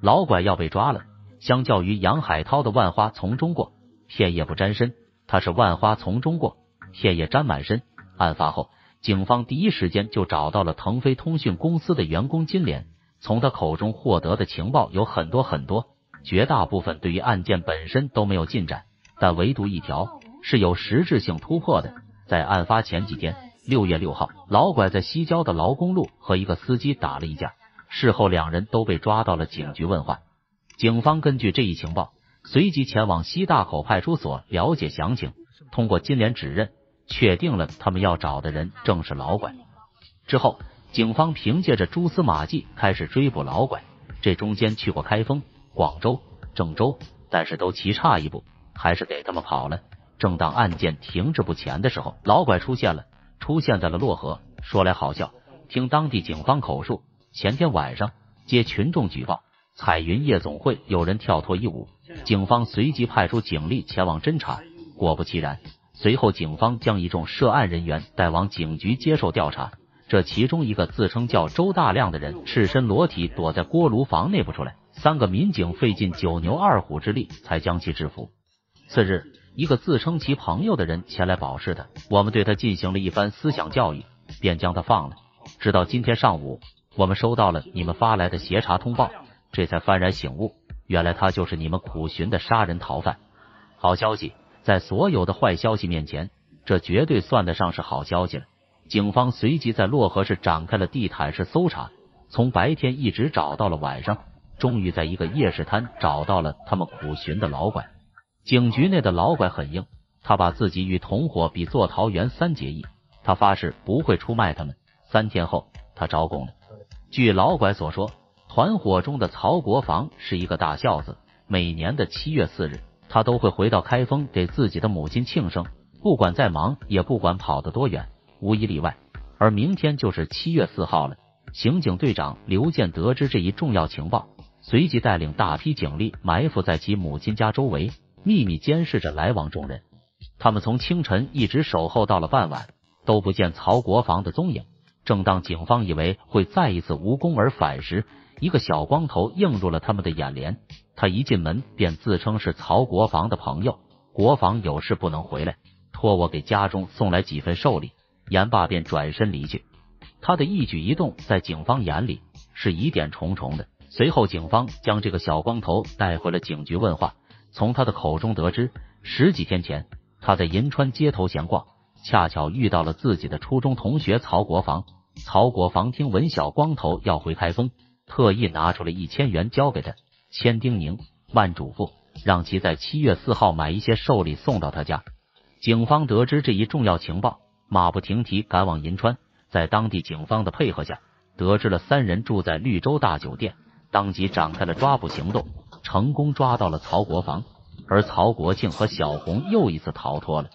老拐要被抓了。相较于杨海涛的万花丛中过，片叶不沾身，他是万花丛中过，片叶沾满身。案发后，警方第一时间就找到了腾飞通讯公司的员工金莲，从他口中获得的情报有很多很多，绝大部分对于案件本身都没有进展，但唯独一条是有实质性突破的。在案发前几天，六月六号，老拐在西郊的劳工路和一个司机打了一架，事后两人都被抓到了警局问话。警方根据这一情报，随即前往西大口派出所了解详情。通过金莲指认，确定了他们要找的人正是老拐。之后，警方凭借着蛛丝马迹开始追捕老拐。这中间去过开封、广州、郑州，但是都棋差一步，还是给他们跑了。正当案件停滞不前的时候，老拐出现了，出现在了漯河。说来好笑，听当地警方口述，前天晚上接群众举报。彩云夜总会有人跳脱衣舞，警方随即派出警力前往侦查。果不其然，随后警方将一众涉案人员带往警局接受调查。这其中一个自称叫周大亮的人，赤身裸体躲在锅炉房内不出来，三个民警费尽九牛二虎之力才将其制服。次日，一个自称其朋友的人前来保释他，我们对他进行了一番思想教育，便将他放了。直到今天上午，我们收到了你们发来的协查通报。这才幡然醒悟，原来他就是你们苦寻的杀人逃犯。好消息，在所有的坏消息面前，这绝对算得上是好消息了。警方随即在漯河市展开了地毯式搜查，从白天一直找到了晚上，终于在一个夜市摊找到了他们苦寻的老拐。警局内的老拐很硬，他把自己与同伙比作桃园三结义，他发誓不会出卖他们。三天后，他招供了。据老拐所说。团伙中的曹国防是一个大孝子，每年的七月四日，他都会回到开封给自己的母亲庆生，不管再忙，也不管跑得多远，无一例外。而明天就是七月四号了。刑警队长刘健得知这一重要情报，随即带领大批警力埋伏在其母亲家周围，秘密监视着来往众人。他们从清晨一直守候到了傍晚，都不见曹国防的踪影。正当警方以为会再一次无功而返时，一个小光头映入了他们的眼帘，他一进门便自称是曹国防的朋友。国防有事不能回来，托我给家中送来几份寿礼。言罢便转身离去。他的一举一动在警方眼里是疑点重重的。随后，警方将这个小光头带回了警局问话。从他的口中得知，十几天前他在银川街头闲逛，恰巧遇到了自己的初中同学曹国防。曹国防听闻小光头要回开封。特意拿出了一千元交给他，千叮咛万嘱咐，让其在七月四号买一些寿礼送到他家。警方得知这一重要情报，马不停蹄赶往银川，在当地警方的配合下，得知了三人住在绿洲大酒店，当即展开了抓捕行动，成功抓到了曹国防，而曹国庆和小红又一次逃脱了。